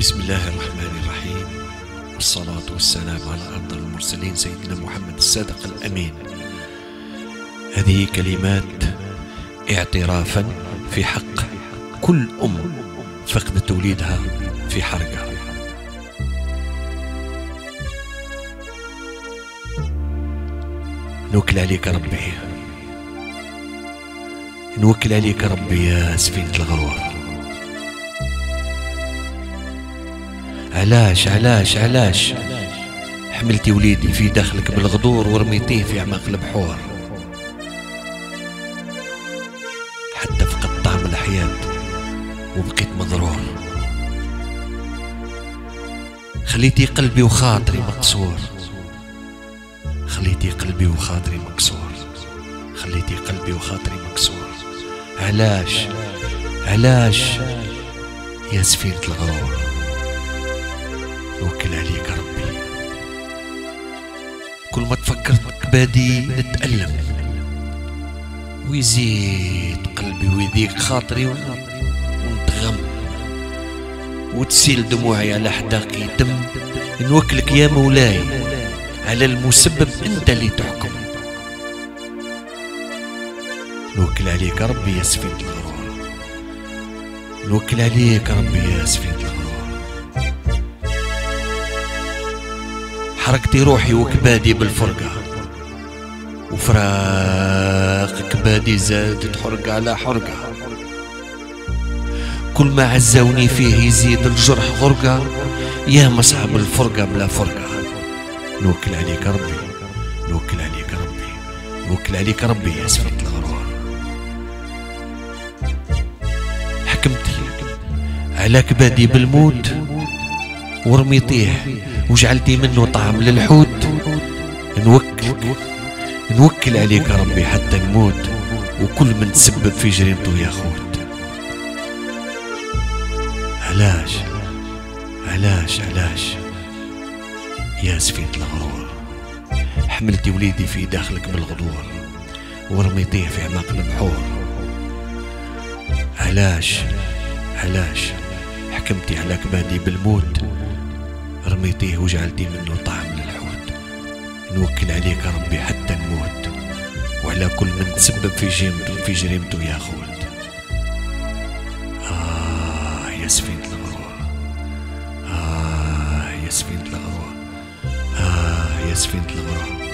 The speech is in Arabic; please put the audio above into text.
بسم الله الرحمن الرحيم. والصلاة والسلام على أرض المرسلين سيدنا محمد الصادق الأمين. هذه كلمات اعترافا في حق كل أم فقدت وليدها في حرقة نوكل عليك ربي. نوكل عليك ربي يا سفينة الغوار علاش علاش علاش؟ حملتي وليدي في داخلك بالغدور ورميتيه في أعماق البحور. حتى فقد طعم الحياة وبقيت مضرور. خليتي قلبي وخاطري مقصور. خليتي قلبي وخاطري مكسور خليتي قلبي وخاطري مكسور علاش؟ علاش؟ يا سفينة الغرور. وكل عليك ربي. كل ما تفكرت بادي نتألم. ويزيد قلبي ويضيق خاطري ونتغم. وتسيل دموعي على حداقي دم نوكلك يا مولاي على المسبب أنت اللي تحكم. نوكل عليك ربي يا سفينة الغرور نوكل عليك ربي يا سفينة الغرور حركتي روحي وكبادي بالفرقة. وفراق كبادي زادت حرقة على حرقة. كل ما عزوني فيه يزيد الجرح غرقة. يا مصعب الفرقة بلا فرقة. نوكل عليك ربي نوكل عليك ربي نوكل عليك ربي يا سفينة الغرور. حكمتي على كبادي بالموت ورميتيه وجعلتي منه طعم للحوت. نوكل نوكل عليك ربي حتى نموت. وكل من تسبب في جريمته يا خوت. علاش؟ علاش؟ علاش؟ يا سفينة الغرور. حملتي وليدي في داخلك بالغدور. ورميتيه في أعماق البحور علاش؟ علاش؟ حكمتي على كبادي بالموت. رميتيه وجعلتي منه طعم للحوت. نوكل عليك ربي حتى نموت. وعلى كل من تسبب في جريمته في جريمته يا خوت آه يا سفينة الغرور. آه يا سفينة الغرور. آه يا سفينة الغرور.